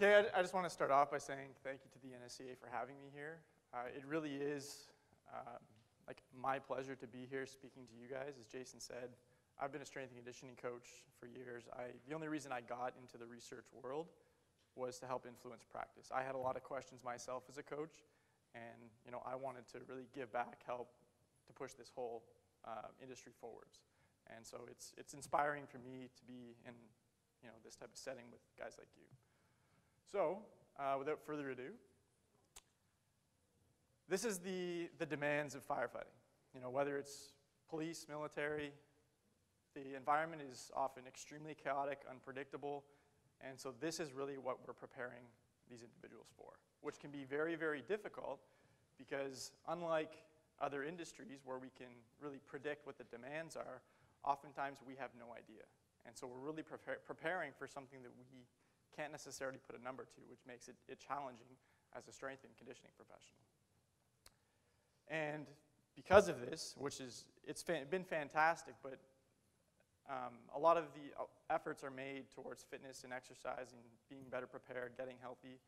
I, I just want to start off by saying thank you to the NSCA for having me here. Uh, it really is uh, like my pleasure to be here speaking to you guys. As Jason said, I've been a strength and conditioning coach for years. I, the only reason I got into the research world was to help influence practice. I had a lot of questions myself as a coach, and you know I wanted to really give back, help to push this whole uh, industry forwards. And so it's it's inspiring for me to be in you know this type of setting with guys like you. So, uh, without further ado, this is the, the demands of firefighting. You know, whether it's police, military, the environment is often extremely chaotic, unpredictable, and so this is really what we're preparing these individuals for, which can be very, very difficult because unlike other industries where we can really predict what the demands are, oftentimes we have no idea. And so we're really prepare, preparing for something that we can't necessarily put a number to, which makes it, it challenging as a strength and conditioning professional. And because of this, which is, it's fa been fantastic, but um, a lot of the uh, efforts are made towards fitness and exercise and being better prepared, getting healthy.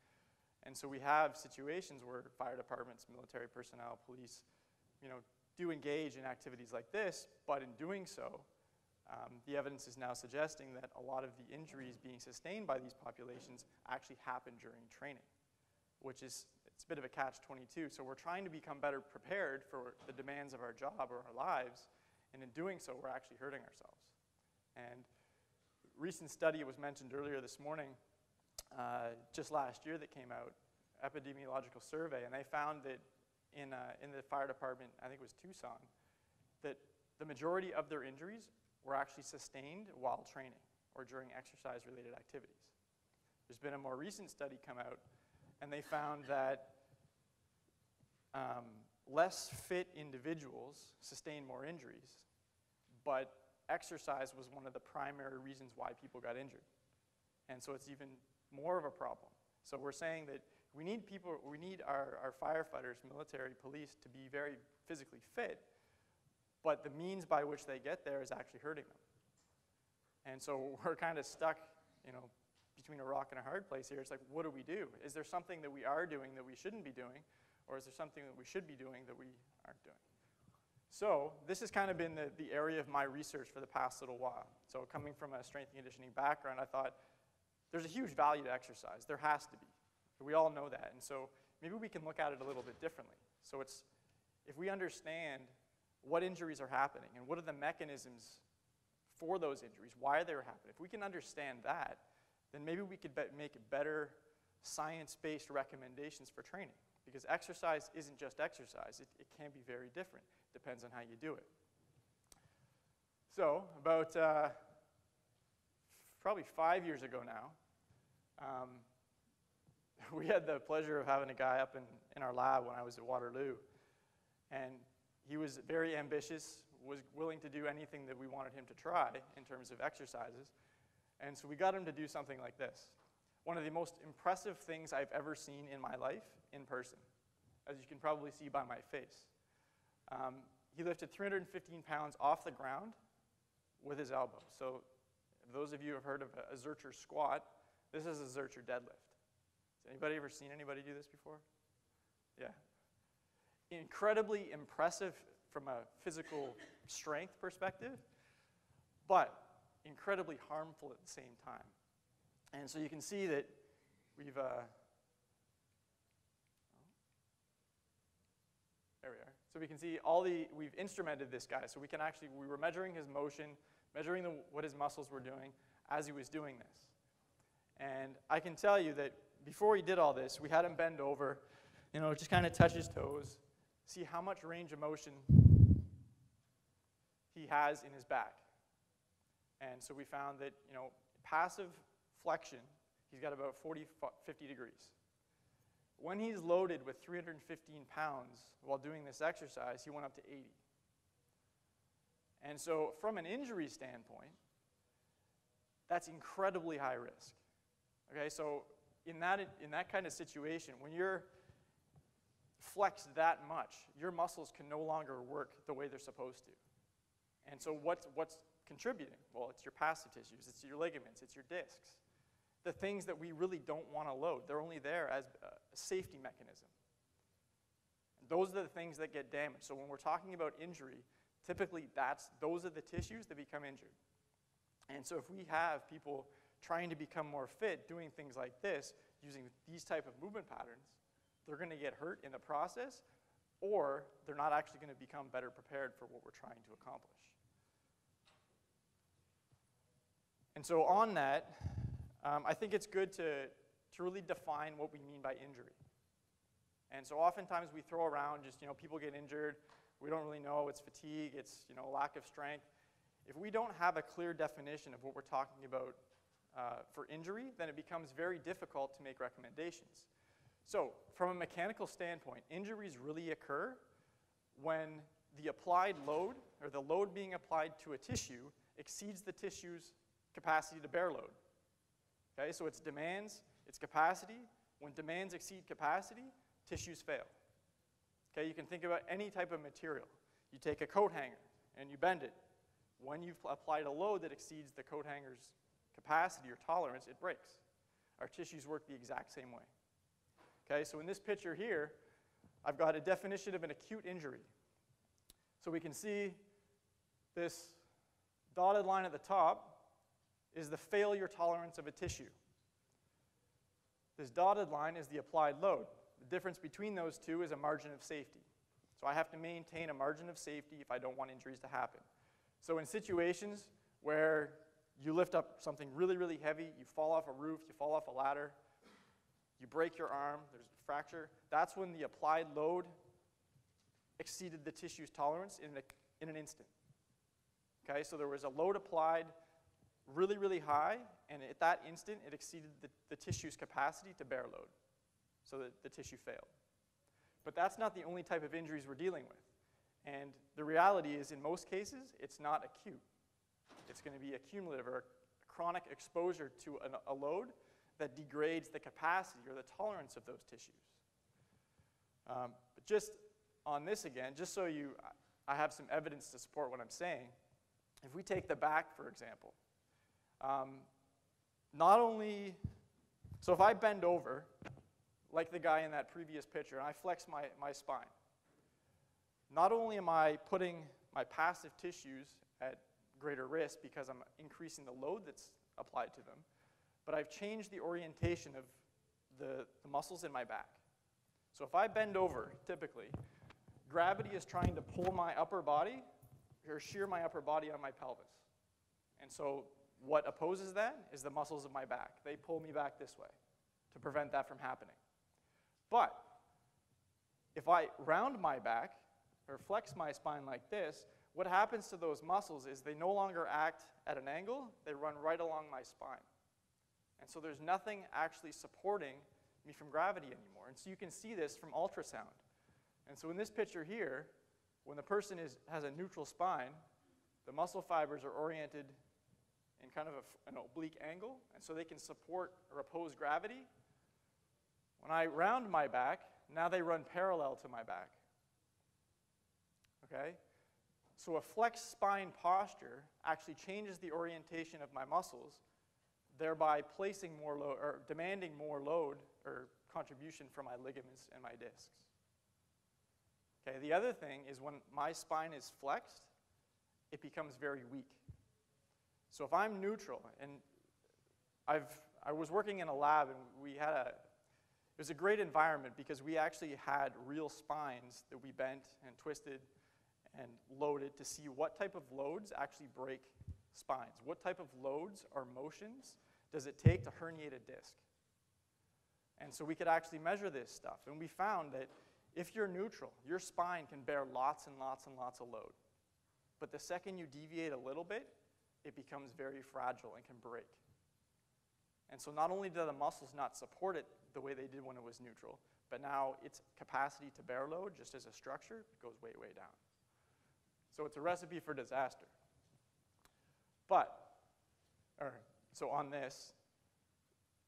And so we have situations where fire departments, military personnel, police, you know, do engage in activities like this, but in doing so, um, the evidence is now suggesting that a lot of the injuries being sustained by these populations actually happen during training, which is it's a bit of a catch-22. So we're trying to become better prepared for the demands of our job or our lives, and in doing so, we're actually hurting ourselves. And recent study was mentioned earlier this morning, uh, just last year that came out, epidemiological survey, and they found that in, uh, in the fire department, I think it was Tucson, that the majority of their injuries were actually sustained while training or during exercise related activities. There's been a more recent study come out, and they found that um, less fit individuals sustain more injuries, but exercise was one of the primary reasons why people got injured. And so it's even more of a problem. So we're saying that we need people, we need our, our firefighters, military, police to be very physically fit but the means by which they get there is actually hurting them. And so we're kind of stuck, you know, between a rock and a hard place here. It's like, what do we do? Is there something that we are doing that we shouldn't be doing? Or is there something that we should be doing that we aren't doing? So this has kind of been the, the area of my research for the past little while. So coming from a strength and conditioning background, I thought there's a huge value to exercise. There has to be. We all know that. And so maybe we can look at it a little bit differently. So it's, if we understand what injuries are happening and what are the mechanisms for those injuries, why they're happening. If we can understand that, then maybe we could make better science-based recommendations for training. Because exercise isn't just exercise. It, it can be very different. Depends on how you do it. So about uh, probably five years ago now, um, we had the pleasure of having a guy up in, in our lab when I was at Waterloo. And he was very ambitious, was willing to do anything that we wanted him to try in terms of exercises. And so we got him to do something like this. One of the most impressive things I've ever seen in my life in person, as you can probably see by my face. Um, he lifted 315 pounds off the ground with his elbow. So those of you who have heard of a, a Zercher squat, this is a Zercher deadlift. Has anybody ever seen anybody do this before? Yeah, incredibly impressive from a physical strength perspective, but incredibly harmful at the same time. And so you can see that we've, uh, there we are. So we can see all the, we've instrumented this guy. So we can actually, we were measuring his motion, measuring the, what his muscles were doing as he was doing this. And I can tell you that before he did all this, we had him bend over, you know, just kind of touch his toes, see how much range of motion he has in his back. And so we found that, you know, passive flexion, he's got about 40, 50 degrees. When he's loaded with 315 pounds while doing this exercise, he went up to 80. And so from an injury standpoint, that's incredibly high risk. Okay, so in that, in that kind of situation, when you're flex that much, your muscles can no longer work the way they're supposed to. And so what's, what's contributing? Well, it's your passive tissues, it's your ligaments, it's your discs. the things that we really don't want to load. They're only there as a safety mechanism. And Those are the things that get damaged. So when we're talking about injury, typically that's, those are the tissues that become injured. And so if we have people trying to become more fit, doing things like this, using these type of movement patterns, they're going to get hurt in the process, or they're not actually going to become better prepared for what we're trying to accomplish. And so on that, um, I think it's good to, to really define what we mean by injury. And so oftentimes we throw around just, you know, people get injured, we don't really know, it's fatigue, it's, you know, lack of strength. If we don't have a clear definition of what we're talking about uh, for injury, then it becomes very difficult to make recommendations. So from a mechanical standpoint, injuries really occur when the applied load, or the load being applied to a tissue, exceeds the tissue's capacity to bear load. Okay, so its demands, its capacity, when demands exceed capacity, tissues fail. Okay, you can think about any type of material. You take a coat hanger and you bend it. When you've applied a load that exceeds the coat hanger's capacity or tolerance, it breaks. Our tissues work the exact same way. Okay, so in this picture here, I've got a definition of an acute injury. So we can see this dotted line at the top is the failure tolerance of a tissue. This dotted line is the applied load. The difference between those two is a margin of safety. So I have to maintain a margin of safety if I don't want injuries to happen. So in situations where you lift up something really, really heavy, you fall off a roof, you fall off a ladder, you break your arm, there's a fracture, that's when the applied load exceeded the tissue's tolerance in, a, in an instant. Okay, so there was a load applied really, really high, and at that instant, it exceeded the, the tissue's capacity to bear load, so that the tissue failed. But that's not the only type of injuries we're dealing with. And the reality is, in most cases, it's not acute. It's going to be a cumulative or chronic exposure to an, a load that degrades the capacity or the tolerance of those tissues. Um, but just on this again, just so you, I have some evidence to support what I'm saying. If we take the back, for example, um, not only, so if I bend over, like the guy in that previous picture, and I flex my, my spine, not only am I putting my passive tissues at greater risk because I'm increasing the load that's applied to them, but I've changed the orientation of the, the muscles in my back. So if I bend over, typically, gravity is trying to pull my upper body or shear my upper body on my pelvis. And so what opposes that is the muscles of my back. They pull me back this way to prevent that from happening. But if I round my back or flex my spine like this, what happens to those muscles is they no longer act at an angle, they run right along my spine. And so there's nothing actually supporting me from gravity anymore. And so you can see this from ultrasound. And so in this picture here, when the person is, has a neutral spine, the muscle fibers are oriented in kind of a, an oblique angle, and so they can support or oppose gravity. When I round my back, now they run parallel to my back. Okay? So a flexed spine posture actually changes the orientation of my muscles, thereby placing more load or demanding more load or contribution from my ligaments and my discs. Okay, the other thing is when my spine is flexed, it becomes very weak. So if I'm neutral, and I've, I was working in a lab and we had a, it was a great environment because we actually had real spines that we bent and twisted and loaded to see what type of loads actually break spines. What type of loads or motions does it take to herniate a disc? And so we could actually measure this stuff. And we found that if you're neutral, your spine can bear lots and lots and lots of load. But the second you deviate a little bit, it becomes very fragile and can break. And so not only do the muscles not support it the way they did when it was neutral, but now its capacity to bear load, just as a structure, goes way, way down. So it's a recipe for disaster. But, or, so on this,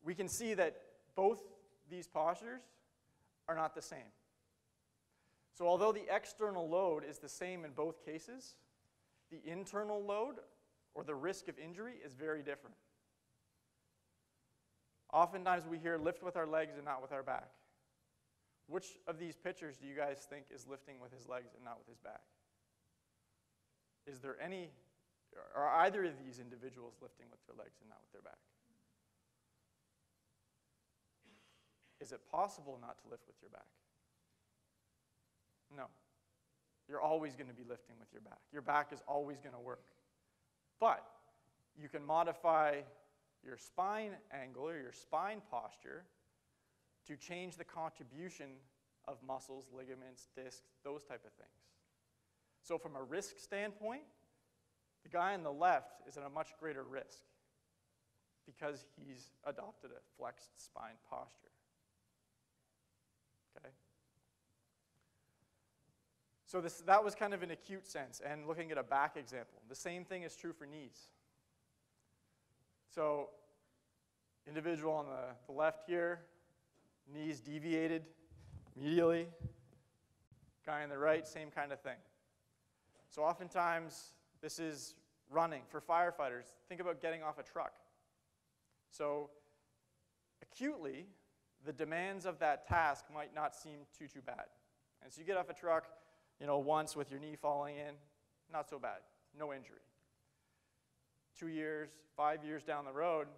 we can see that both these postures are not the same. So although the external load is the same in both cases, the internal load or the risk of injury is very different. Oftentimes we hear lift with our legs and not with our back. Which of these pictures do you guys think is lifting with his legs and not with his back? Is there any, are either of these individuals lifting with their legs and not with their back? Is it possible not to lift with your back? No. You're always going to be lifting with your back. Your back is always going to work. But you can modify your spine angle or your spine posture to change the contribution of muscles, ligaments, discs, those type of things. So from a risk standpoint, the guy on the left is at a much greater risk because he's adopted a flexed spine posture. Okay? So this, that was kind of an acute sense, and looking at a back example. The same thing is true for knees. So individual on the, the left here, knees deviated medially. Guy on the right, same kind of thing. So oftentimes, this is running. For firefighters, think about getting off a truck. So acutely, the demands of that task might not seem too, too bad. And so you get off a truck, you know, once with your knee falling in, not so bad, no injury. Two years, five years down the road,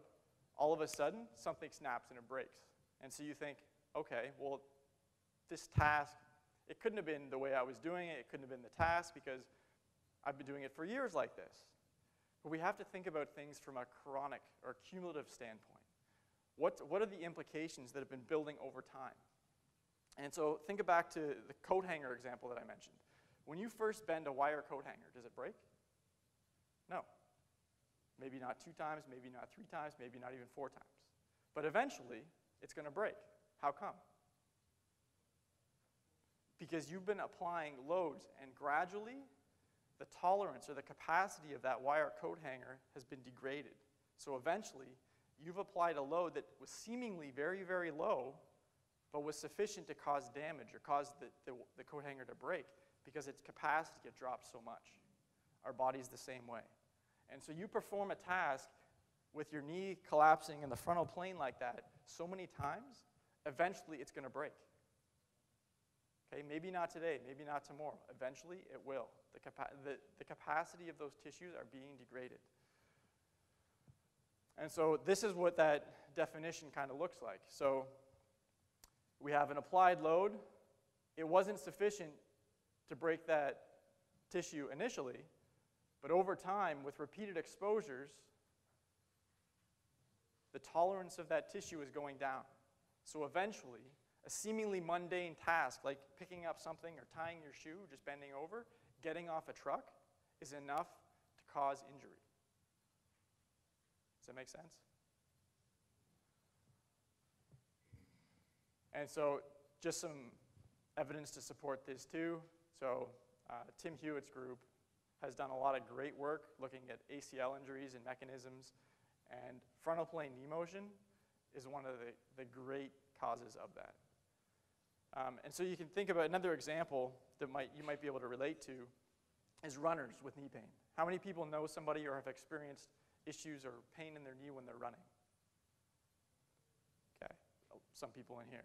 all of a sudden, something snaps and it breaks. And so you think, okay, well, this task, it couldn't have been the way I was doing it, it couldn't have been the task because I've been doing it for years like this. But we have to think about things from a chronic or cumulative standpoint. What, what are the implications that have been building over time? And so think back to the coat hanger example that I mentioned. When you first bend a wire coat hanger, does it break? No. Maybe not two times, maybe not three times, maybe not even four times. But eventually, it's going to break. How come? Because you've been applying loads, and gradually, the tolerance or the capacity of that wire coat hanger has been degraded. So eventually, you've applied a load that was seemingly very, very low, but was sufficient to cause damage or cause the, the, the coat hanger to break because its capacity had dropped so much. Our body's the same way. And so you perform a task with your knee collapsing in the frontal plane like that so many times, eventually it's going to break. Okay, maybe not today, maybe not tomorrow. Eventually it will. The, capa- the, the capacity of those tissues are being degraded. And so this is what that definition kind of looks like. So we have an applied load. It wasn't sufficient to break that tissue initially, but over time, with repeated exposures, the tolerance of that tissue is going down. So eventually, a seemingly mundane task like picking up something or tying your shoe, just bending over, getting off a truck, is enough to cause injury. Does that make sense? And so, just some evidence to support this too. So, uh, Tim Hewett's group has done a lot of great work looking at ACL injuries and mechanisms. And frontal plane knee motion is one of the, the great causes of that. Um, and so you can think about another example that might, you might be able to relate to is runners with knee pain. How many people know somebody or have experienced issues or pain in their knee when they're running? Okay, some people in here.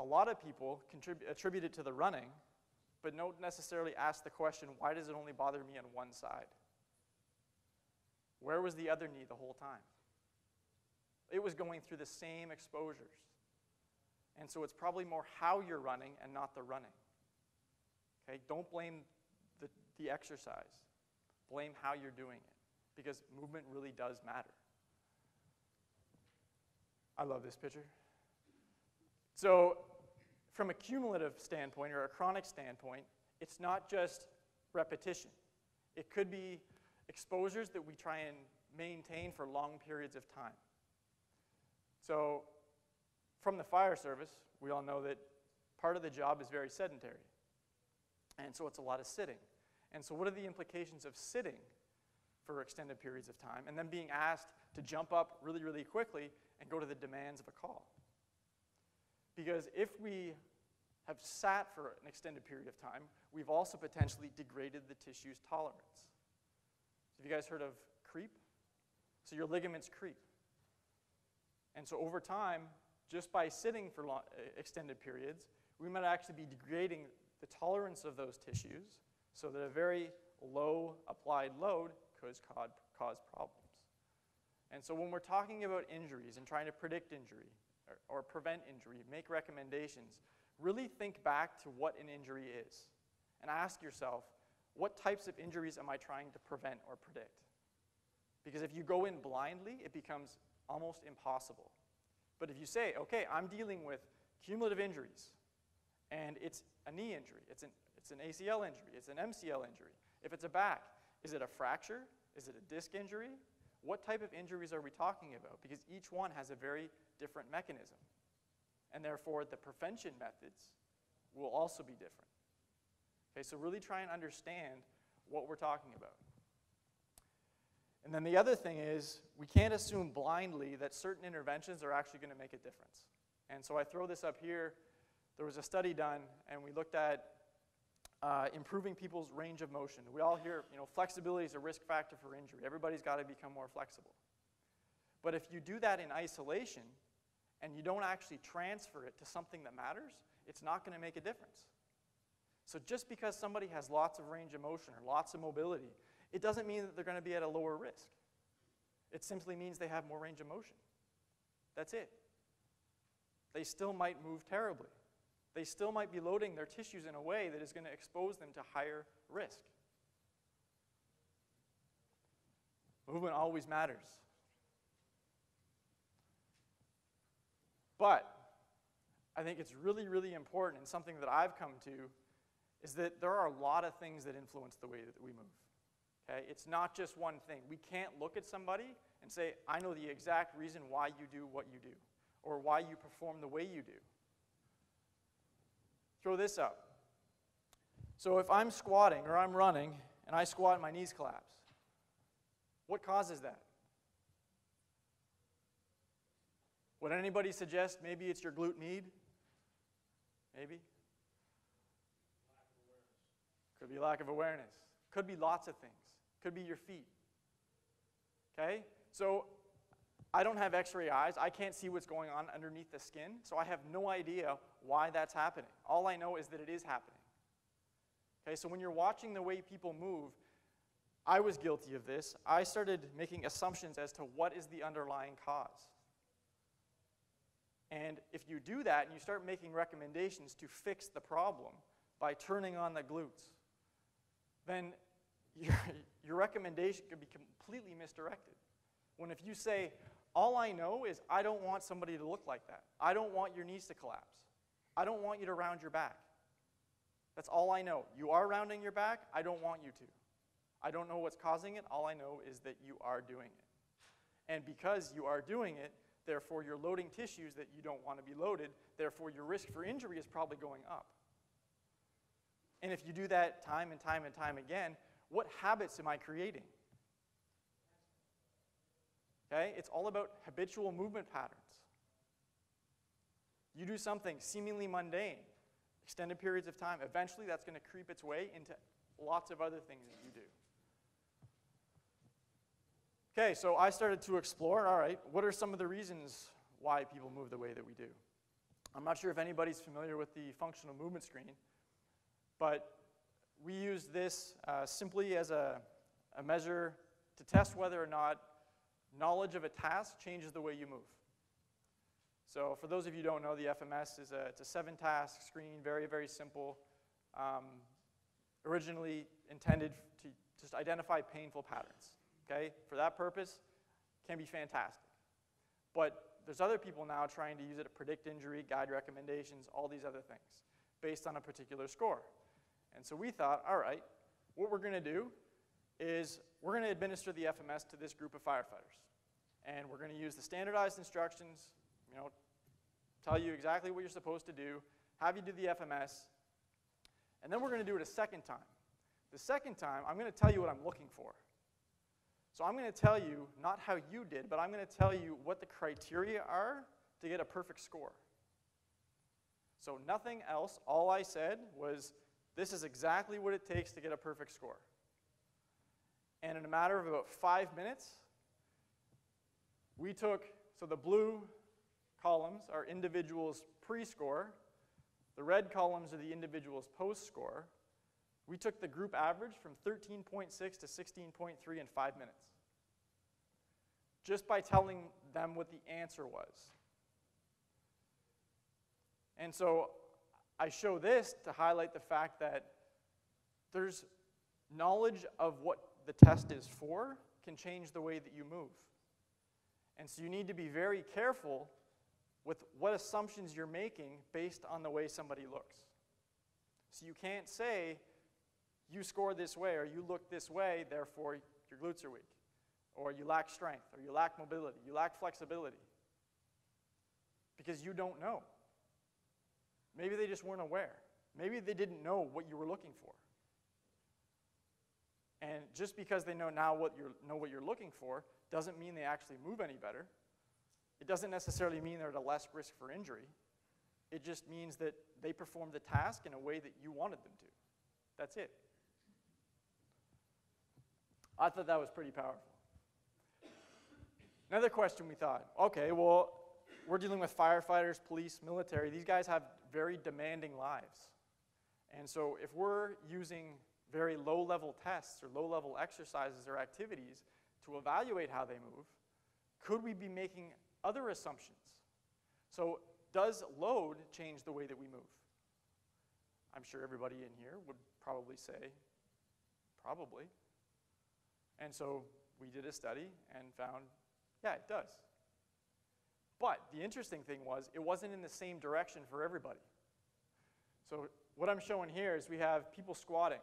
A lot of people contrib- attribute it to the running, but don't necessarily ask the question why does it only bother me on one side? Where was the other knee the whole time? It was going through the same exposures. And so it's probably more how you're running and not the running. Okay? Don't blame the, the exercise, blame how you're doing it because movement really does matter. I love this picture. So, from a cumulative standpoint or a chronic standpoint, it's not just repetition. It could be exposures that we try and maintain for long periods of time. So, from the fire service, we all know that part of the job is very sedentary. And so it's a lot of sitting. And so, what are the implications of sitting for extended periods of time and then being asked to jump up really, really quickly and go to the demands of a call? Because if we have sat for an extended period of time, we've also potentially degraded the tissue's tolerance. So have you guys heard of creep? So your ligaments creep. And so over time, just by sitting for long, extended periods, we might actually be degrading the tolerance of those tissues so that a very low applied load could cause, problems. And so when we're talking about injuries and trying to predict injury or, or prevent injury, make recommendations, really think back to what an injury is and ask yourself, what types of injuries am I trying to prevent or predict? Because if you go in blindly, it becomes almost impossible. But if you say, okay, I'm dealing with cumulative injuries, and it's a knee injury, it's an, it's an ACL injury, it's an MCL injury. If it's a back, is it a fracture? Is it a disc injury? What type of injuries are we talking about? Because each one has a very different mechanism. And therefore, the prevention methods will also be different. Okay, so really try and understand what we're talking about. And then the other thing is, we can't assume blindly that certain interventions are actually going to make a difference. And so I throw this up here. There was a study done, and we looked at uh, improving people's range of motion. We all hear, you know, flexibility is a risk factor for injury. Everybody's got to become more flexible. But if you do that in isolation and you don't actually transfer it to something that matters, it's not going to make a difference. So just because somebody has lots of range of motion or lots of mobility, it doesn't mean that they're going to be at a lower risk. It simply means they have more range of motion. That's it. They still might move terribly they still might be loading their tissues in a way that is going to expose them to higher risk. Movement always matters. But I think it's really, really important, and something that I've come to is that there are a lot of things that influence the way that we move. Okay? It's not just one thing. We can't look at somebody and say, I know the exact reason why you do what you do, or why you perform the way you do. Throw this up. So if I'm squatting or I'm running and I squat and my knees collapse, what causes that? Would anybody suggest maybe it's your glute med? Maybe? Could be lack of awareness. Could be lots of things. Could be your feet. Okay? So I don't have x ray eyes. I can't see what's going on underneath the skin, so I have no idea why that's happening. All I know is that it is happening. Okay, so when you're watching the way people move, I was guilty of this. I started making assumptions as to what is the underlying cause. And if you do that and you start making recommendations to fix the problem by turning on the glutes, then your, your recommendation could be completely misdirected. When if you say, all I know is I don't want somebody to look like that. I don't want your knees to collapse. I don't want you to round your back. That's all I know. You are rounding your back. I don't want you to. I don't know what's causing it. All I know is that you are doing it. And because you are doing it, therefore you're loading tissues that you don't want to be loaded. Therefore, your risk for injury is probably going up. And if you do that time and time and time again, what habits am I creating? Okay? It's all about habitual movement patterns. You do something seemingly mundane, extended periods of time, eventually that's going to creep its way into lots of other things that you do. Okay, so I started to explore all right, what are some of the reasons why people move the way that we do? I'm not sure if anybody's familiar with the functional movement screen, but we use this uh, simply as a, a measure to test whether or not knowledge of a task changes the way you move. So for those of you who don't know, the FMS is a, it's a seven-task screen, very, very simple, um, originally intended to just identify painful patterns. Okay? For that purpose, can be fantastic. But there's other people now trying to use it to predict injury, guide recommendations, all these other things, based on a particular score. And so we thought, all right, what we're going to do is we're going to administer the FMS to this group of firefighters. And we're going to use the standardized instructions, you know, tell you exactly what you're supposed to do, have you do the FMS, and then we're going to do it a second time. The second time, I'm going to tell you what I'm looking for. So I'm going to tell you not how you did, but I'm going to tell you what the criteria are to get a perfect score. So nothing else. All I said was, this is exactly what it takes to get a perfect score. And in a matter of about five minutes, we took, so the blue columns are individuals' pre-score. The red columns are the individual's post-score. We took the group average from 13.6 to 16.3 in five minutes. Just by telling them what the answer was. And so I show this to highlight the fact that there's knowledge of what the test is for can change the way that you move. And so you need to be very careful with what assumptions you're making based on the way somebody looks. So you can't say, you score this way or you look this way, therefore your glutes are weak, or you lack strength, or you lack mobility, you lack flexibility. Because you don't know. Maybe they just weren't aware. Maybe they didn't know what you were looking for. And just because they know now what you're, know what you're looking for doesn't mean they actually move any better. It doesn't necessarily mean they're at a less risk for injury. It just means that they performed the task in a way that you wanted them to. That's it. I thought that was pretty powerful. Another question we thought okay, well, we're dealing with firefighters, police, military. These guys have very demanding lives. And so if we're using very low level tests or low level exercises or activities to evaluate how they move, could we be making other assumptions? So, does load change the way that we move? I'm sure everybody in here would probably say, probably. And so we did a study and found, yeah, it does. But the interesting thing was, it wasn't in the same direction for everybody. So what I'm showing here is we have people squatting.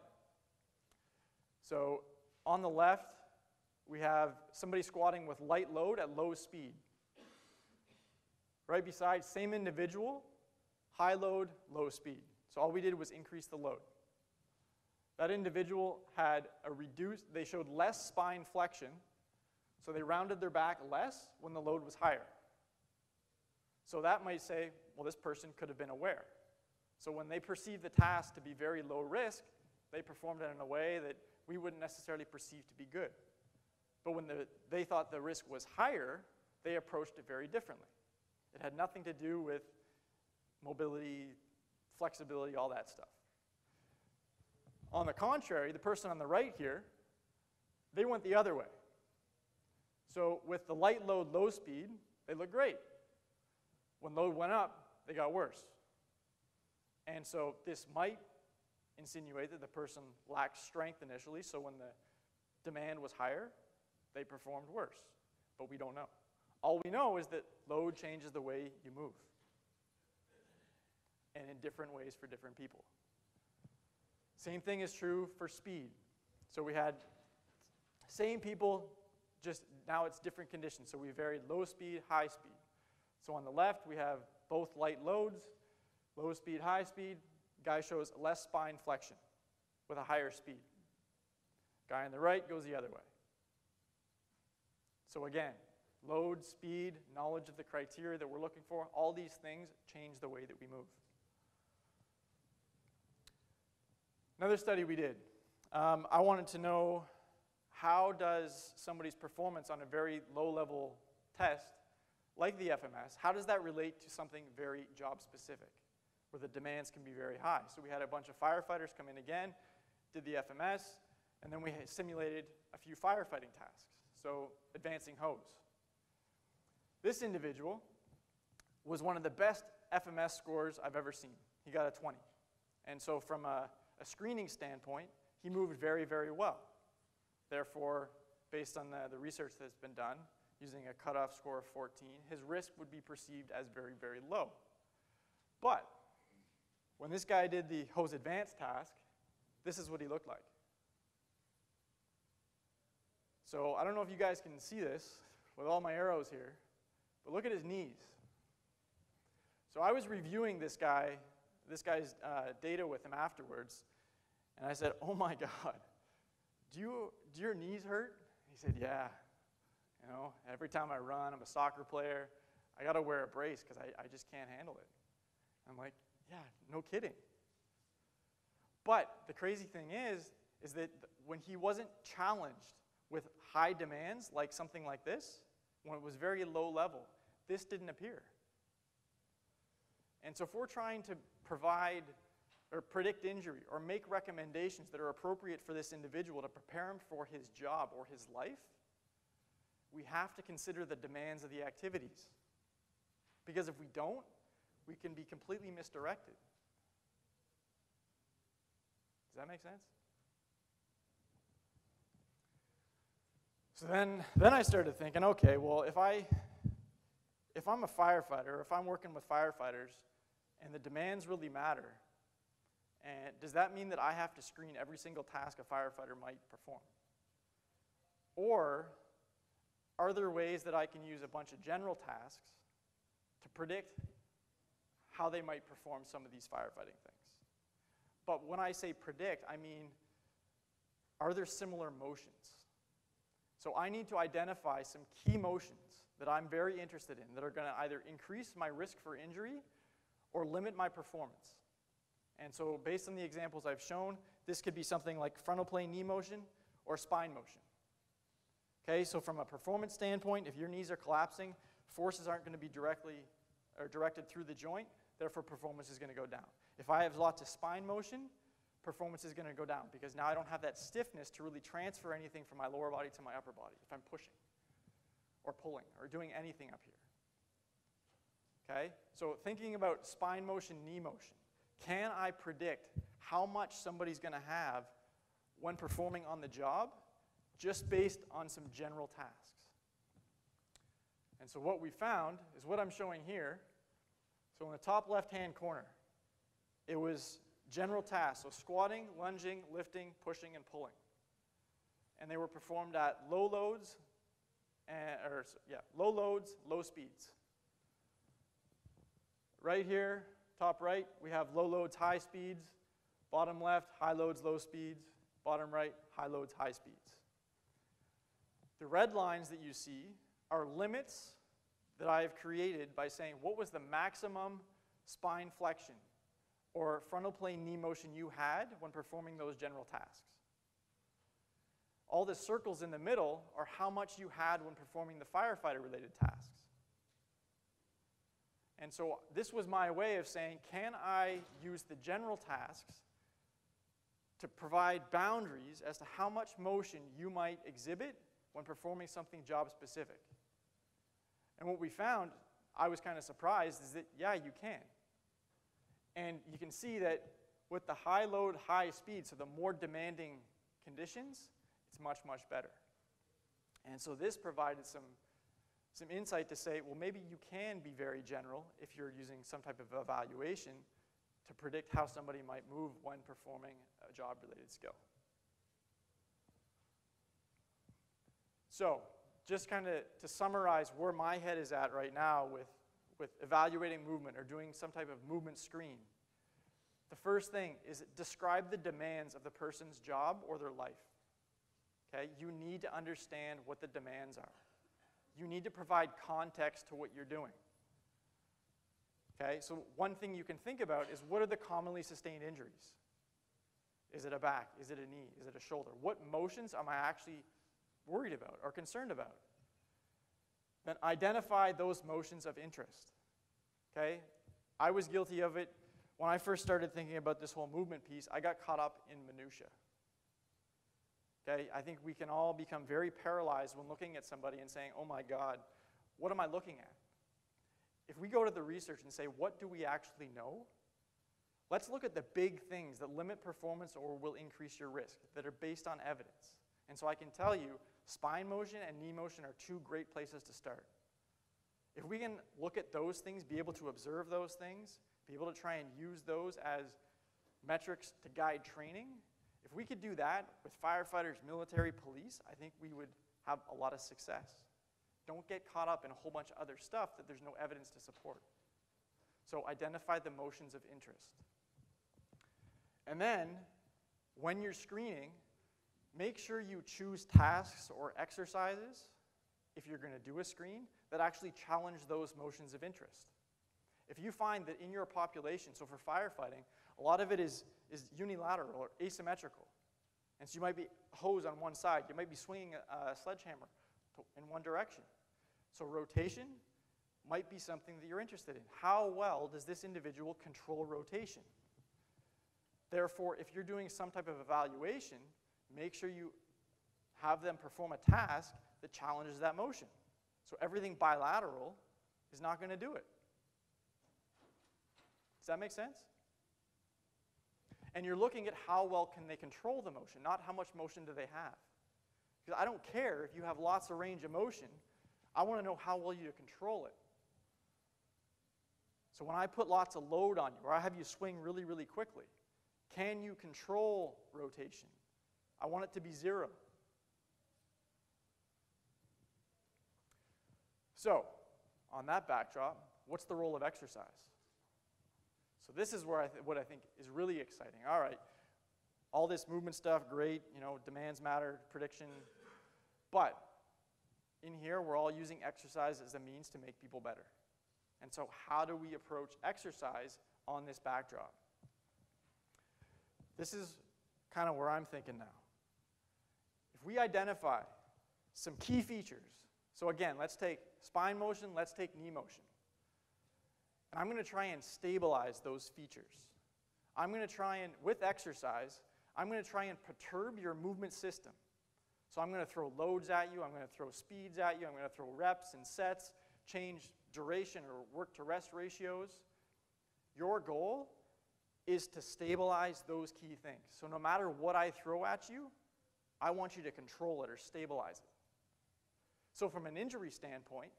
So on the left, we have somebody squatting with light load at low speed. Right beside, same individual, high load, low speed. So all we did was increase the load. That individual had a reduced, they showed less spine flexion, so they rounded their back less when the load was higher. So that might say, well, this person could have been aware. So when they perceived the task to be very low risk, they performed it in a way that we wouldn't necessarily perceive to be good. But when the, they thought the risk was higher, they approached it very differently. It had nothing to do with mobility, flexibility, all that stuff. On the contrary, the person on the right here, they went the other way. So with the light load, low speed, they look great. When load went up, they got worse. And so this might insinuate that the person lacked strength initially, so when the demand was higher, they performed worse. But we don't know. All we know is that load changes the way you move, and in different ways for different people. Same thing is true for speed. So we had same people, just now it's different conditions. So we varied low speed, high speed. So on the left, we have both light loads, low speed, high speed. Guy shows less spine flexion with a higher speed. Guy on the right goes the other way. So again, load, speed, knowledge of the criteria that we're looking for, all these things change the way that we move. Another study we did, um, I wanted to know how does somebody's performance on a very low-level test, like the FMS, how does that relate to something very job-specific, where the demands can be very high? So we had a bunch of firefighters come in again, did the FMS, and then we simulated a few firefighting tasks, so advancing hose. This individual was one of the best FMS scores I've ever seen. He got a 20. And so from a a screening standpoint, he moved very, very well. Therefore, based on the, the research that's been done, using a cutoff score of 14, his risk would be perceived as very, very low. But when this guy did the hose advanced task, this is what he looked like. So I don't know if you guys can see this with all my arrows here, but look at his knees. So I was reviewing this guy this guy's uh, data with him afterwards, and I said, "Oh my God, do you do your knees hurt?" He said, "Yeah. You know, every time I run, I'm a soccer player. I got to wear a brace because I, I just can't handle it." I'm like, "Yeah, no kidding." But the crazy thing is, is that when he wasn't challenged with high demands, like something like this, when it was very low level, this didn't appear. And so if we're trying to provide or predict injury or make recommendations that are appropriate for this individual to prepare him for his job or his life, we have to consider the demands of the activities. Because if we don't, we can be completely misdirected. Does that make sense? So then, then I started thinking, okay, well, if I if I'm a firefighter, if I'm working with firefighters, and the demands really matter, and does that mean that I have to screen every single task a firefighter might perform? Or are there ways that I can use a bunch of general tasks to predict how they might perform some of these firefighting things? But when I say predict, I mean, are there similar motions? So I need to identify some key motions that I'm very interested in that are going to either increase my risk for injury or limit my performance. And so, based on the examples I've shown, this could be something like frontal plane knee motion or spine motion. Okay, so from a performance standpoint, if your knees are collapsing, forces aren't going to be directly or directed through the joint, therefore performance is going to go down. If I have lots of spine motion, performance is going to go down because now I don't have that stiffness to really transfer anything from my lower body to my upper body if I'm pushing or pulling or doing anything up here. Okay? So thinking about spine motion, knee motion. Can I predict how much somebody's going to have when performing on the job just based on some general tasks? And so what we found is what I'm showing here. So in the top left-hand corner, it was general tasks, so squatting, lunging, lifting, pushing, and pulling. And they were performed at low loads, and, or yeah, low loads, low speeds. Right here, top right, we have low loads, high speeds. Bottom left, high loads, low speeds. Bottom right, high loads, high speeds. The red lines that you see are limits that I have created by saying what was the maximum spine flexion or frontal plane knee motion you had when performing those general tasks. All the circles in the middle are how much you had when performing the firefighter related tasks. And so this was my way of saying, can I use the general tasks to provide boundaries as to how much motion you might exhibit when performing something job specific? And what we found, I was kind of surprised, is that yeah, you can. And you can see that with the high load, high speed, so the more demanding conditions, it's much, much better. And so this provided some some insight to say, well, maybe you can be very general if you're using some type of evaluation to predict how somebody might move when performing a job related skill. So, just kind of to summarize where my head is at right now with, with evaluating movement or doing some type of movement screen. The first thing is describe the demands of the person's job or their life. Okay? You need to understand what the demands are you need to provide context to what you're doing. Okay, so one thing you can think about is what are the commonly sustained injuries? Is it a back? Is it a knee? Is it a shoulder? What motions am I actually worried about or concerned about? Then identify those motions of interest. Okay? I was guilty of it when I first started thinking about this whole movement piece. I got caught up in minutia. Okay, I think we can all become very paralyzed when looking at somebody and saying, oh my God, what am I looking at? If we go to the research and say, what do we actually know? Let's look at the big things that limit performance or will increase your risk that are based on evidence. And so I can tell you, spine motion and knee motion are two great places to start. If we can look at those things, be able to observe those things, be able to try and use those as metrics to guide training, if we could do that with firefighters, military, police, I think we would have a lot of success. Don't get caught up in a whole bunch of other stuff that there's no evidence to support. So identify the motions of interest. And then, when you're screening, make sure you choose tasks or exercises, if you're going to do a screen, that actually challenge those motions of interest. If you find that in your population, so for firefighting, a lot of it is, is unilateral or asymmetrical. And so you might be hose on one side, you might be swinging a, a sledgehammer in one direction. So rotation, might be something that you're interested in. How well does this individual control rotation? Therefore, if you're doing some type of evaluation, make sure you have them perform a task that challenges that motion. So everything bilateral is not going to do it. Does that make sense? And you're looking at how well can they control the motion, not how much motion do they have. Because I don't care if you have lots of range of motion, I want to know how well you control it. So when I put lots of load on you, or I have you swing really, really quickly, can you control rotation? I want it to be zero. So, on that backdrop, what's the role of exercise? So this is where I what I think is really exciting. All right, all this movement stuff, great. You know, demands matter, prediction, but in here we're all using exercise as a means to make people better. And so, how do we approach exercise on this backdrop? This is kind of where I'm thinking now. We identify some key features, so again, let's take spine motion, let's take knee motion. And I'm going to try and stabilize those features. I'm going to try and, with exercise, I'm going to try and perturb your movement system. So I'm going to throw loads at you, I'm going to throw speeds at you, I'm going to throw reps and sets, change duration or work to rest ratios. Your goal is to stabilize those key things. So no matter what I throw at you, I want you to control it or stabilize it. So from an injury standpoint,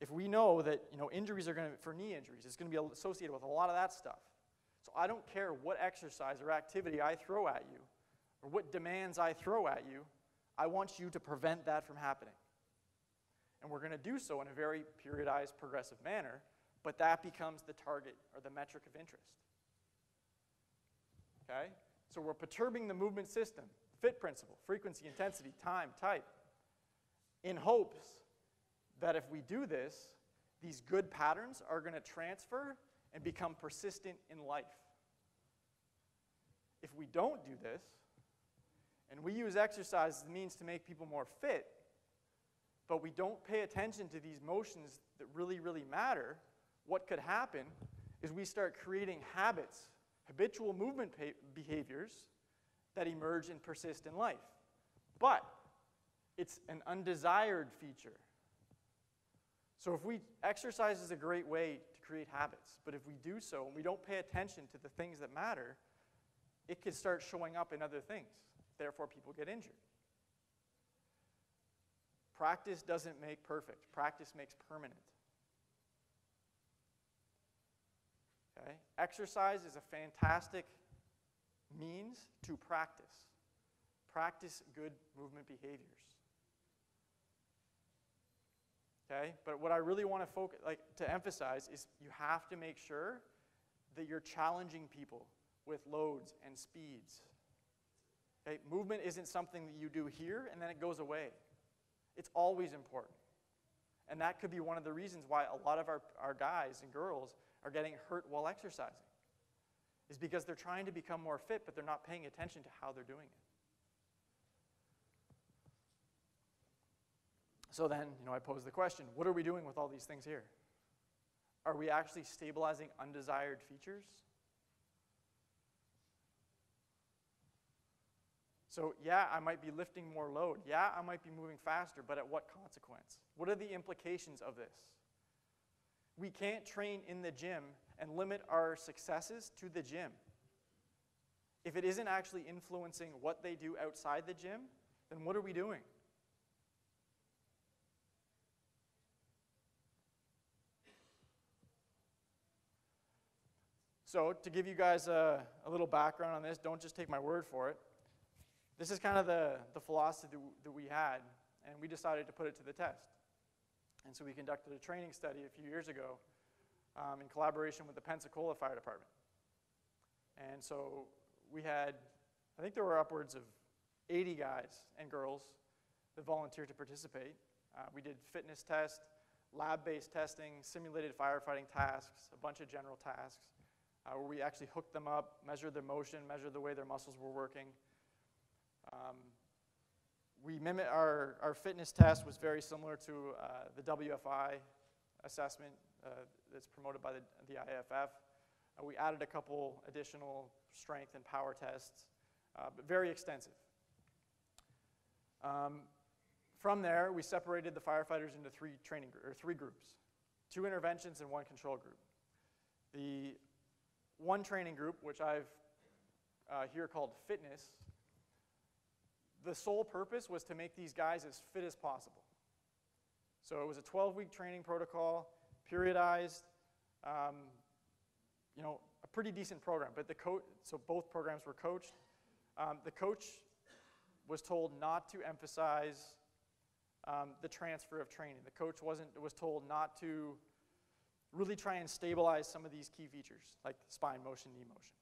if we know that you know injuries are going to for knee injuries, it's going to be associated with a lot of that stuff. So I don't care what exercise or activity I throw at you, or what demands I throw at you. I want you to prevent that from happening. And we're going to do so in a very periodized, progressive manner, but that becomes the target or the metric of interest. Okay? So we're perturbing the movement system, fit principle, frequency, intensity, time, type, in hopes that if we do this, these good patterns are going to transfer and become persistent in life. If we don't do this, and we use exercise as a means to make people more fit, but we don't pay attention to these motions that really, really matter, what could happen is we start creating habits, habitual movement behaviors that emerge and persist in life. But it's an undesired feature. So if we exercise is a great way to create habits, but if we do so and we don't pay attention to the things that matter, it could start showing up in other things. Therefore, people get injured. Practice doesn't make perfect. Practice makes permanent. Okay? Exercise is a fantastic means to practice. Practice good movement behaviors. Okay? But what I really want to focus like to emphasize is you have to make sure that you're challenging people with loads and speeds. Okay? Movement isn't something that you do here and then it goes away. It's always important. And that could be one of the reasons why a lot of our, our guys and girls are getting hurt while exercising. Is because they're trying to become more fit, but they're not paying attention to how they're doing it. So then, you know, I pose the question what are we doing with all these things here? Are we actually stabilizing undesired features? So, yeah, I might be lifting more load. Yeah, I might be moving faster, but at what consequence? What are the implications of this? We can't train in the gym and limit our successes to the gym. If it isn't actually influencing what they do outside the gym, then what are we doing? So, to give you guys a, a, little background on this, don't just take my word for it. This is kind of the, the philosophy that we had, and we decided to put it to the test. And so we conducted a training study a few years ago um, in collaboration with the Pensacola Fire Department. And so we had, I think there were upwards of 80 guys and girls that volunteered to participate. Uh, we did fitness tests, lab-based testing, simulated firefighting tasks, a bunch of general tasks uh, where we actually hooked them up, measured their motion, measured the way their muscles were working. Um, we mimic our, our fitness test was very similar to uh, the WFI assessment uh, that's promoted by the, the IAFF. Uh, we added a couple additional strength and power tests, uh, but very extensive. Um, from there, we separated the firefighters into three training or three groups, two interventions and one control group. The one training group, which I've uh, here called fitness, the sole purpose was to make these guys as fit as possible. So it was a 12-week training protocol, periodized, um, you know, a pretty decent program. But the coach, so both programs were coached. Um, the coach was told not to emphasize um, the transfer of training. The coach wasn't was told not to really try and stabilize some of these key features, like spine motion, knee motion.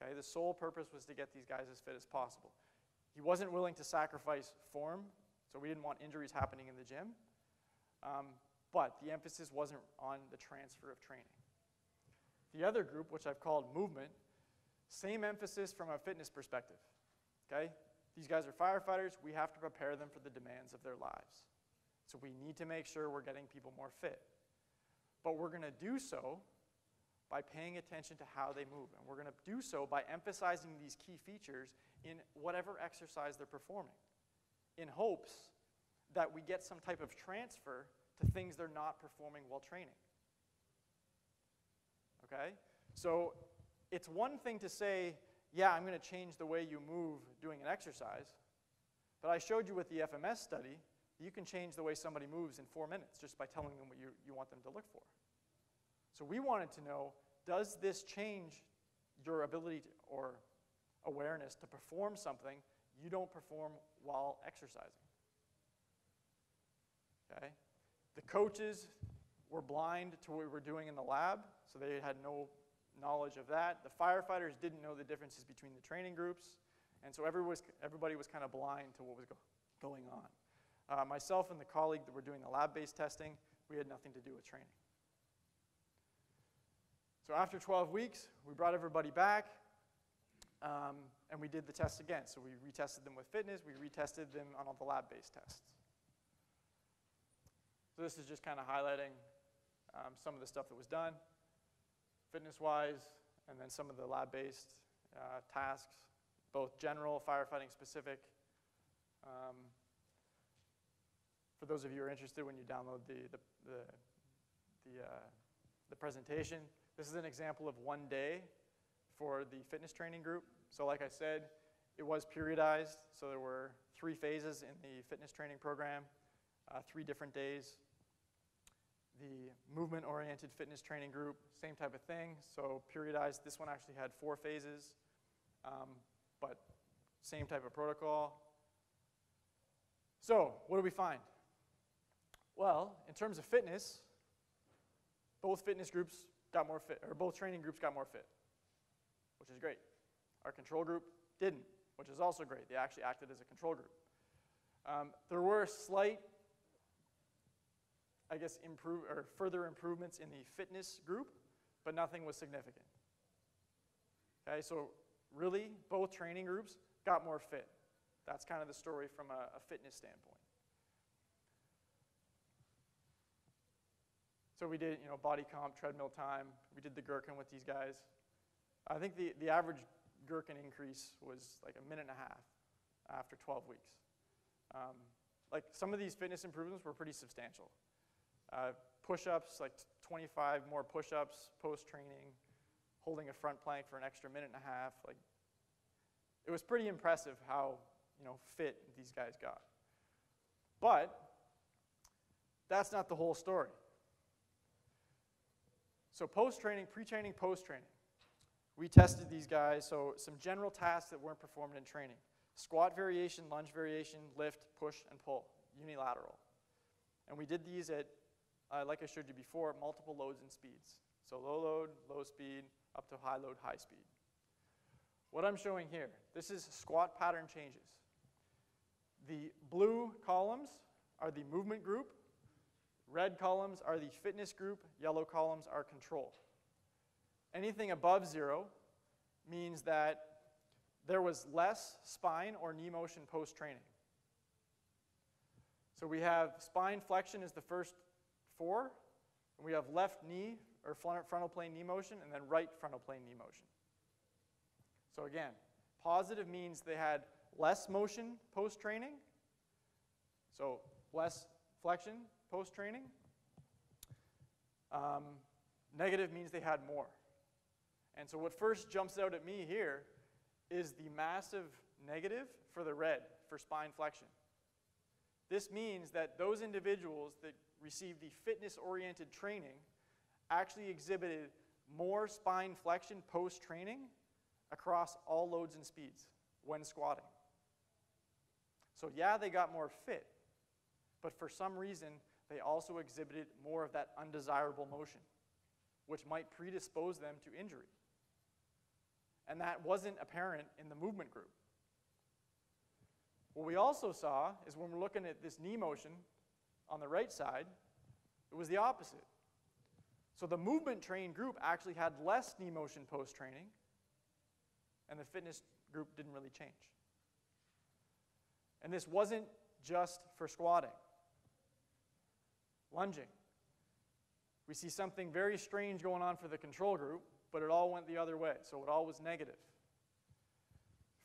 Okay, the sole purpose was to get these guys as fit as possible. He wasn't willing to sacrifice form, so we didn't want injuries happening in the gym. Um, but the emphasis wasn't on the transfer of training. The other group, which I've called movement, same emphasis from a fitness perspective. Okay? These guys are firefighters. We have to prepare them for the demands of their lives. So we need to make sure we're getting people more fit. But we're going to do so by paying attention to how they move. And we're going to do so by emphasizing these key features in whatever exercise they're performing, in hopes that we get some type of transfer to things they're not performing while training. Okay? So it's one thing to say, yeah, I'm going to change the way you move doing an exercise, but I showed you with the FMS study, you can change the way somebody moves in four minutes just by telling them what you, you want them to look for. So we wanted to know, does this change your ability to, or awareness to perform something you don't perform while exercising? Okay? The coaches were blind to what we were doing in the lab, so they had no knowledge of that. The firefighters didn't know the differences between the training groups, and so everybody was, everybody was kind of blind to what was go going on. Uh, myself and the colleague that were doing the lab-based testing, we had nothing to do with training. So after 12 weeks, we brought everybody back, um, and we did the tests again. So we retested them with fitness, we retested them on all the lab-based tests. So this is just kind of highlighting um, some of the stuff that was done, fitness-wise, and then some of the lab-based uh, tasks, both general, firefighting specific. Um, for those of you who are interested, when you download the, the, the, the, uh, the presentation, this is an example of one day for the fitness training group. So like I said, it was periodized, so there were three phases in the fitness training program, uh, three different days. The movement-oriented fitness training group, same type of thing, so periodized. This one actually had four phases, um, but same type of protocol. So, what do we find? Well, in terms of fitness, both fitness groups got more fit, or both training groups got more fit, which is great. Our control group didn't, which is also great. They actually acted as a control group. Um, there were slight, I guess, improve or further improvements in the fitness group, but nothing was significant. Okay, so really, both training groups got more fit. That's kind of the story from a, a fitness standpoint. So we did, you know, body comp, treadmill time. We did the Gerkin with these guys. I think the, the average Gerkin increase was like a minute and a half after 12 weeks. Um, like some of these fitness improvements were pretty substantial. Uh, push-ups, like 25 more push-ups post-training, holding a front plank for an extra minute and a half. Like, it was pretty impressive how you know fit these guys got. But that's not the whole story. So post-training, pre-training, post-training. We tested these guys, so some general tasks that weren't performed in training. Squat variation, lunge variation, lift, push, and pull, unilateral. And we did these at, uh, like I showed you before, multiple loads and speeds. So low load, low speed, up to high load, high speed. What I'm showing here, this is squat pattern changes. The blue columns are the movement group, Red columns are the fitness group, yellow columns are control. Anything above zero means that there was less spine or knee motion post training. So we have spine flexion is the first four. And we have left knee or frontal plane knee motion and then right frontal plane knee motion. So again, positive means they had less motion post training, so less flexion post training. Um, negative means they had more. And so what first jumps out at me here is the massive negative for the red for spine flexion. This means that those individuals that received the fitness oriented training actually exhibited more spine flexion post training across all loads and speeds when squatting. So, yeah, they got more fit, but for some reason, they also exhibited more of that undesirable motion, which might predispose them to injury. And that wasn't apparent in the movement group. What we also saw is when we're looking at this knee motion on the right side, it was the opposite. So the movement trained group actually had less knee motion post training, and the fitness group didn't really change. And this wasn't just for squatting. Lunging. We see something very strange going on for the control group, but it all went the other way, so it all was negative.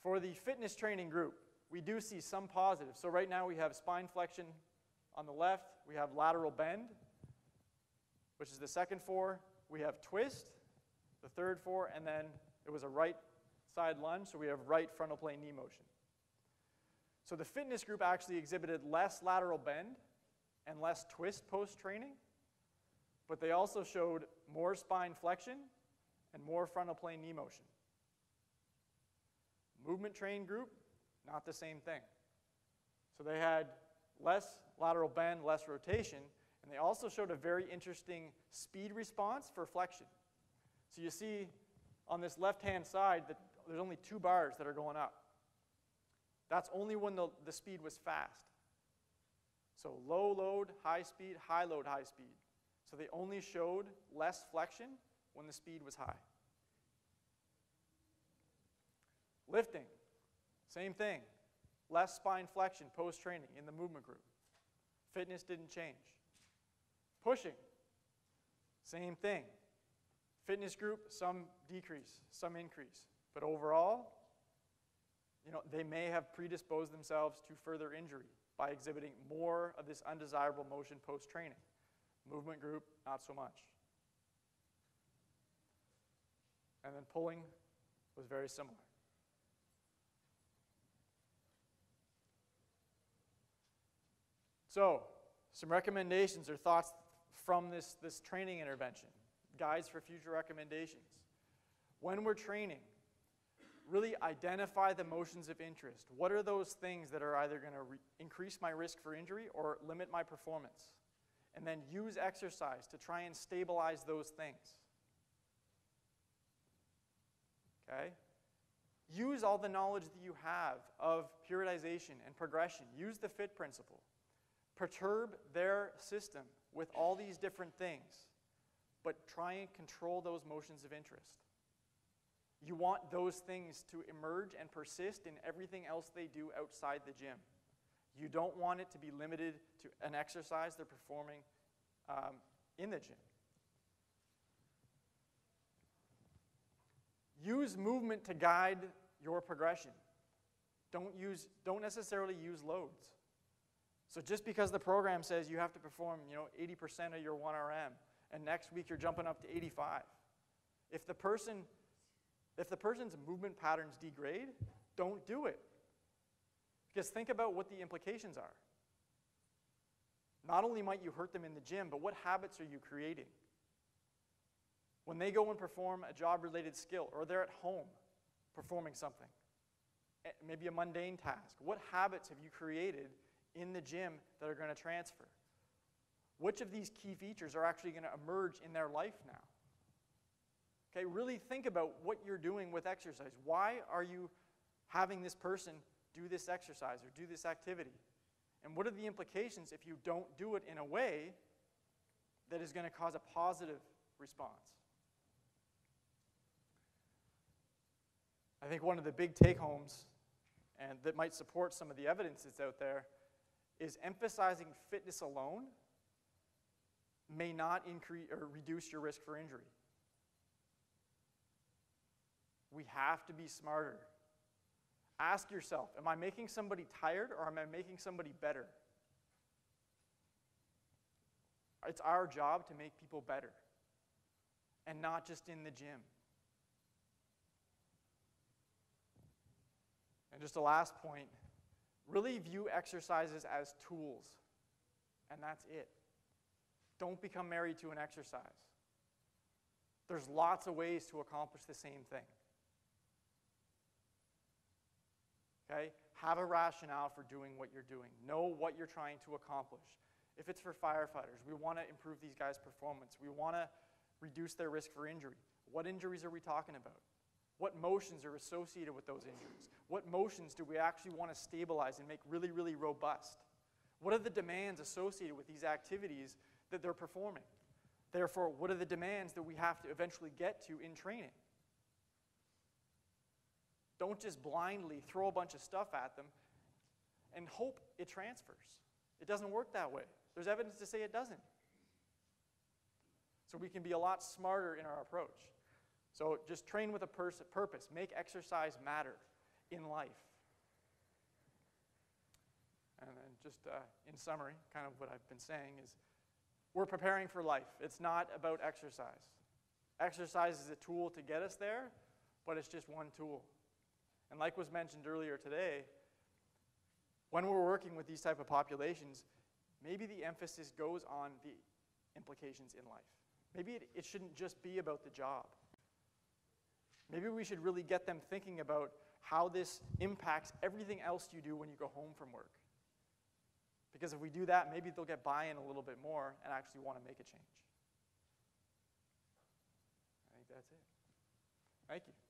For the fitness training group, we do see some positive. So right now we have spine flexion on the left, we have lateral bend, which is the second four. We have twist, the third four, and then it was a right side lunge, so we have right frontal plane knee motion. So the fitness group actually exhibited less lateral bend and less twist post training, but they also showed more spine flexion and more frontal plane knee motion. Movement trained group, not the same thing. So they had less lateral bend, less rotation, and they also showed a very interesting speed response for flexion. So you see on this left-hand side that there's only two bars that are going up. That's only when the, the speed was fast. So low load, high speed, high load, high speed. So they only showed less flexion when the speed was high. Lifting, same thing. Less spine flexion post training in the movement group. Fitness didn't change. Pushing, same thing. Fitness group, some decrease, some increase. But overall, you know, they may have predisposed themselves to further injury by exhibiting more of this undesirable motion post training. Movement group, not so much. And then pulling was very similar. So, some recommendations or thoughts from this, this training intervention, guides for future recommendations. When we're training, really identify the motions of interest. What are those things that are either going to increase my risk for injury or limit my performance? And then use exercise to try and stabilize those things. Okay? Use all the knowledge that you have of periodization and progression. Use the FIT principle perturb their system with all these different things, but try and control those motions of interest. You want those things to emerge and persist in everything else they do outside the gym. You don't want it to be limited to an exercise they're performing um, in the gym. Use movement to guide your progression. Don't, use, don't necessarily use loads. So just because the program says you have to perform, you know, 80% of your 1RM, and next week you're jumping up to 85, if the person, if the person's movement patterns degrade, don't do it. Because think about what the implications are. Not only might you hurt them in the gym, but what habits are you creating? When they go and perform a job related skill, or they're at home performing something, eh, maybe a mundane task, what habits have you created in the gym that are going to transfer? Which of these key features are actually going to emerge in their life now? Okay, really think about what you're doing with exercise. Why are you having this person do this exercise or do this activity? And what are the implications if you don't do it in a way that is going to cause a positive response? I think one of the big take homes and that might support some of the evidence that's out there is emphasizing fitness alone may not increase or reduce your risk for injury. We have to be smarter. Ask yourself Am I making somebody tired or am I making somebody better? It's our job to make people better and not just in the gym. And just a last point really view exercises as tools, and that's it. Don't become married to an exercise. There's lots of ways to accomplish the same thing. Okay? Have a rationale for doing what you're doing. Know what you're trying to accomplish. If it's for firefighters, we want to improve these guys' performance. We want to reduce their risk for injury. What injuries are we talking about? What motions are associated with those injuries? What motions do we actually want to stabilize and make really, really robust? What are the demands associated with these activities that they're performing? Therefore, what are the demands that we have to eventually get to in training? Don't just blindly throw a bunch of stuff at them and hope it transfers. It doesn't work that way. There's evidence to say it doesn't. So we can be a lot smarter in our approach. So just train with a pers- purpose. Make exercise matter in life. And then, just uh, in summary, kind of what I've been saying is we're preparing for life. It's not about exercise. Exercise is a tool to get us there, but it's just one tool. And like was mentioned earlier today, when we're working with these type of populations, maybe the emphasis goes on the implications in life. Maybe it, it shouldn't just be about the job. Maybe we should really get them thinking about how this impacts everything else you do when you go home from work. Because if we do that, maybe they'll get buy in a little bit more and actually want to make a change. I think that's it. Thank you.